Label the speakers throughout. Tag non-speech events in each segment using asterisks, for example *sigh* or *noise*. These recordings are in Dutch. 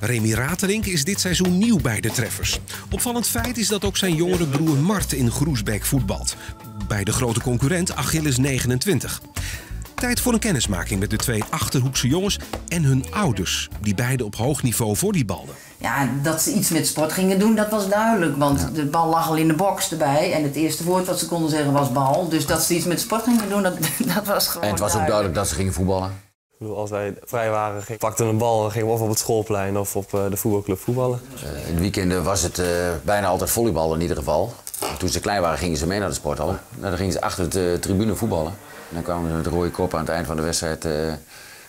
Speaker 1: Remy Raterink is dit seizoen nieuw bij de treffers. Opvallend feit is dat ook zijn jongere broer Mart in Groesbeek voetbalt. Bij de grote concurrent Achilles 29. Tijd voor een kennismaking met de twee Achterhoekse jongens en hun ouders, die beide op hoog niveau volleybalden.
Speaker 2: Ja, dat ze iets met sport gingen doen, dat was duidelijk. Want de bal lag al in de box erbij. En het eerste woord wat ze konden zeggen was bal. Dus dat ze iets met sport gingen doen, dat, *laughs* dat was gewoon
Speaker 3: En het was ook duidelijk dat ze gingen voetballen.
Speaker 4: Ik bedoel, als wij vrij waren, ging- pakten we een bal en gingen we of op het schoolplein of op eh, de voetbalclub voetballen.
Speaker 3: Eh, in de weekenden was het eh, bijna altijd volleybal in ieder geval. Toen ze klein waren gingen ze mee naar de sporthal. Nou, dan gingen ze achter de tribune voetballen. En dan kwamen ze met de rode kop aan het eind van de wedstrijd eh,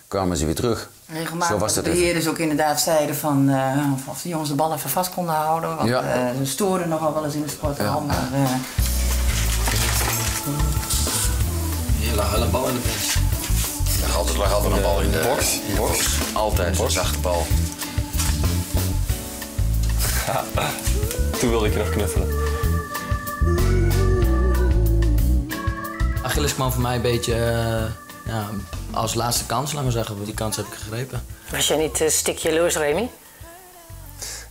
Speaker 3: kwamen ze weer terug.
Speaker 2: Regelmatig
Speaker 3: Zo was
Speaker 2: dat de beheerders ook inderdaad zeiden van, eh, of- de jongens de bal even vast konden houden. Want
Speaker 3: Ja.
Speaker 2: eh, ze storen nogal wel eens in de sporthal. Maar, eh,
Speaker 5: Hier lag wel een bal in de bench.
Speaker 3: Altijd, lag altijd een bal in de box. box. Altijd, een zachte bal. *laughs*
Speaker 4: Toen wilde ik je nog knuffelen.
Speaker 5: Achilles kwam voor mij een beetje eh, ja, als laatste kans, laat maar zeggen. Die kans heb ik gegrepen.
Speaker 6: Was jij niet stikje jaloers, Remy?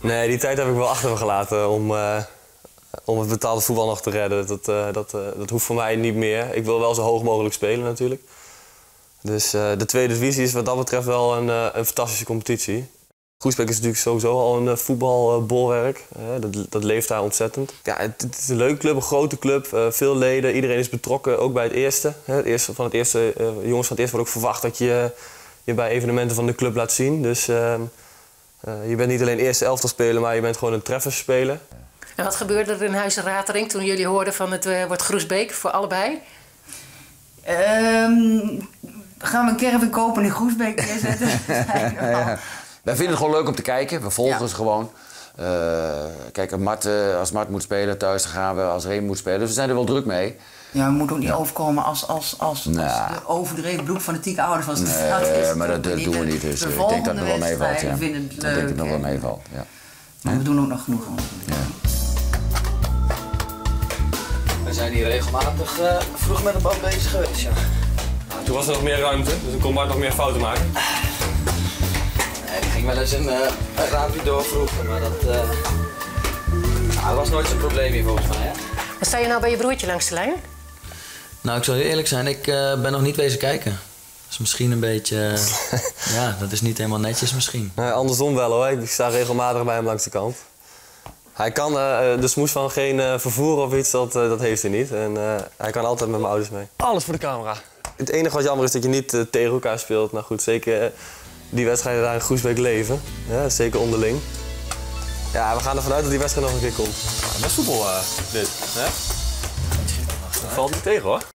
Speaker 4: Nee, die tijd heb ik wel achter me gelaten om, eh, om het betaalde voetbal nog te redden. Dat, eh, dat, eh, dat hoeft voor mij niet meer. Ik wil wel zo hoog mogelijk spelen natuurlijk. Dus eh, de tweede divisie is wat dat betreft wel een, eh, een fantastische competitie. Groesbeek is natuurlijk sowieso al een eh, voetbalbolwerk. Dat, dat leeft daar ontzettend. Ja, het, het is een leuke club, een grote club, eh, veel leden. Iedereen is betrokken, ook bij het eerste. Hè. Het eerste van het eerste eh, jongens van het eerste wordt ook verwacht dat je je bij evenementen van de club laat zien. Dus ehm, eh, je bent niet alleen eerste elftal spelen, maar je bent gewoon een treffers spelen.
Speaker 6: En wat gebeurde er in Huizen Ratering toen jullie hoorden van het eh, wordt Groesbeek voor allebei?
Speaker 2: ehm, gaan we een caravan kopen in Groesbeek *laughs* neerzetten?
Speaker 3: Wij vinden het gewoon leuk om te kijken. We volgen
Speaker 2: Ja.
Speaker 3: ze gewoon. Eh, kijk, als Mart, eh, als Mart moet spelen thuis, dan gaan we. Als Reem moet spelen. Dus we zijn er wel druk mee.
Speaker 2: Ja, we moeten ook niet overkomen als, als, als,
Speaker 3: Nou.
Speaker 2: als de overdreven bloedfanatieke ouders van.
Speaker 3: Nee,
Speaker 2: is het
Speaker 3: maar dat doen we niet. Dus
Speaker 2: de
Speaker 3: eh, ik denk dat het nog wel meevalt. Ja.
Speaker 2: vinden het
Speaker 3: Ik denk dat het nog wel
Speaker 2: leuk
Speaker 3: meevalt. Ja.
Speaker 2: Maar we doen ook nog genoeg. aan.
Speaker 5: We zijn hier regelmatig eh, vroeg met de bal bezig geweest, ja.
Speaker 4: Toen was er nog meer ruimte, dus dan kon Bart nog meer fouten maken.
Speaker 5: Nee, die ging wel eens een, eh, een raampje door vroeger, maar dat eh, nou, was nooit zo'n probleem hier volgens mij. Hè?
Speaker 6: En sta je nou bij je broertje langs de lijn?
Speaker 5: Nou, ik zal heel eerlijk zijn, ik eh, ben nog niet wezen kijken. Dat is misschien een beetje... *laughs* ja, dat is niet helemaal netjes misschien.
Speaker 4: Nee, andersom wel hoor, ik sta regelmatig bij hem langs de kant. Hij kan de smoes van geen eh, vervoer of iets, dat, eh, dat heeft hij niet. En eh, hij kan altijd met mijn ouders mee. Alles voor de camera. Het enige wat jammer is dat je niet eh, tegen elkaar speelt. Nou goed, zeker eh, die wedstrijden daar in Groesbeek leven. Ja, zeker onderling. Ja, we gaan ervan uit dat die wedstrijd nog een keer komt. Best voetbal dit, hè? Dat valt niet tegen hoor.